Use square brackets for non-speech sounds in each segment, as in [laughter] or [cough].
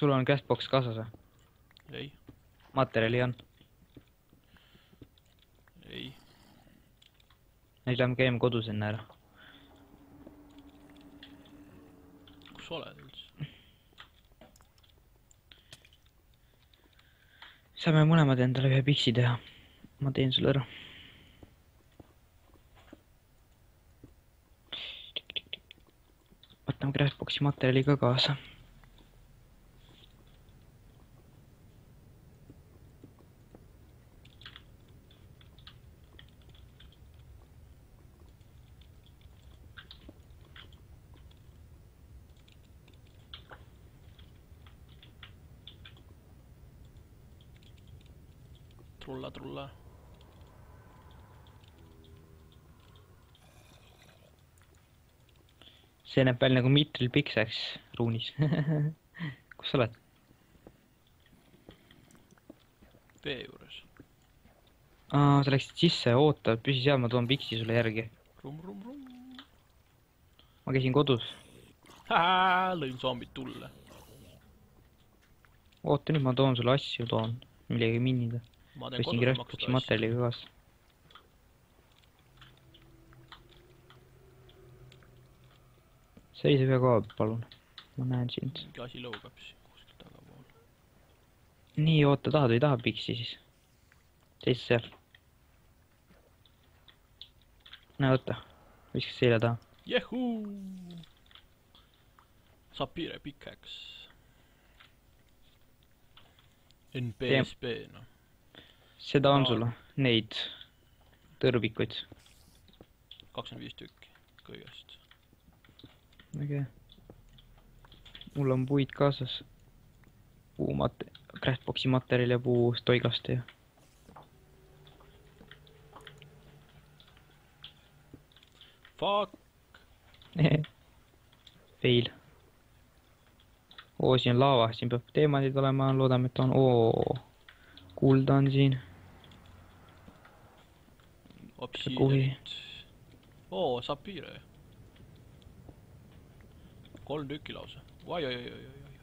sul on castbox kaasas või? ei, materjali on? ei, siis lähme käime kodus enne ära. kus sa oled üldse? saame mõlemad endale ühe piksi teha. ma teen sulle ära. võtame craftbox'i materjali ka kaasa. trulla, trulla. see näeb välja nagu Mitril Piksaks ruunis. [laughs] kus sa oled? vee juures. aa, sa läksid sisse, oota, püsi seal, ma toon piksi sulle järgi. ma käisin kodus. lõin zombid tulle. oota nüüd, ma toon sulle asju, toon, millegagi minnida. Võtsin craftbox'i materjali ka kaasa. seisa ühe koha peal, palun. ma näen sind. mingi asi lõugab siin kuskil tagapool. nii, oota, tahad või ei taha piksi siis? seisa seal. näe, võta. viska selja taha. Jehuu. Sapire pickaxe. NBSB noh. Seda on sul, neid tõrvikuid. kakskümmend viis tükki kõigest. väga hea. mul on puid kaasas. puumate-, craftbox'i materjal ja puu toigast ja. Fuck. [laughs] Fail. oo, siin on laava, siin peab teemandid olema, loodame, et on, oo. kulda on siin, Obsidianit. oo, Sapire. kolm tükki lausa. oi, oi, oi, oi, oi, oi.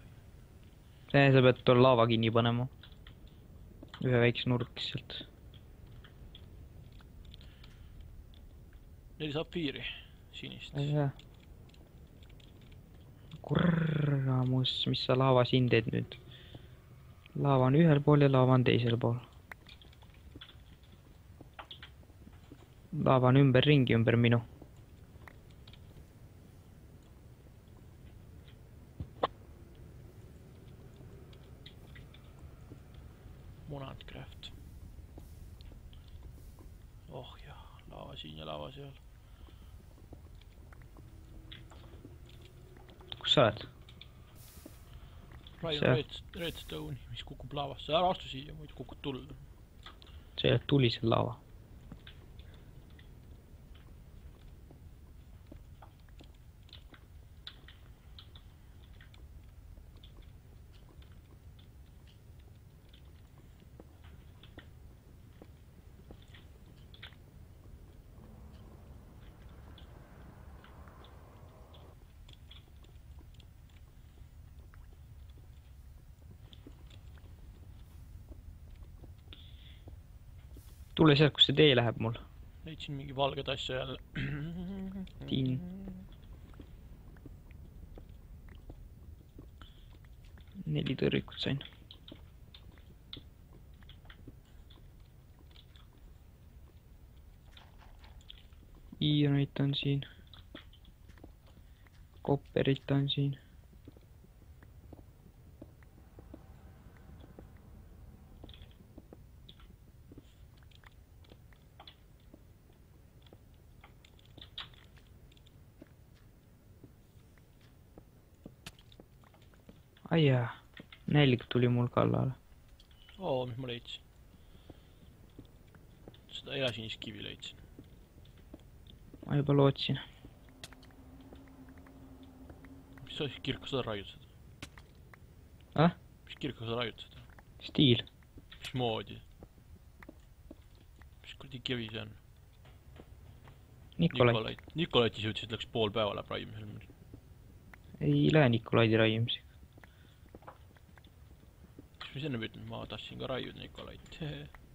see, sa pead tol laava kinni panema. ühe väikse nurk sealt. neli Sapiri, sinist. väga hea. kurramus, mis sa laava siin teed nüüd? laava on ühel pool ja laava on teisel pool. On ümberringi ümber minu. munad craft. oh jah, laava siin ja laava seal. kus sa oled? raiun See- red, redstone'i, mis kukub laavasse, ära astu siia, muidu kukud tulle. sa oled tulisel laava. Tule sealt, kus see tee läheb mul. leidsin mingi valget asja jälle. [clears throat] Tiin.. neli tõrvikut sain. iionit on siin. kopperit on siin. aijaa, nälg tuli mul kallale. oo, mis ma leidsin? seda elasinist kivi leidsin. ma juba lootsin. mis sa seda raiud seda? Ah? mis kirka sa raiud seda? stiil. mismoodi? mis kuradi kivi see on? Nikolai. Nikolait, Nikolaitis jõudsid, läks pool päeva läheb raiumisel. ei lähe Nikolaidi raiumisega mis enne ma ütlen, ma tahtsin ka raiuda Nikolait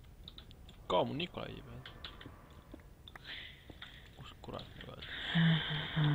[laughs] ka mu Nikolai peal. kus kurat ma pean? [laughs]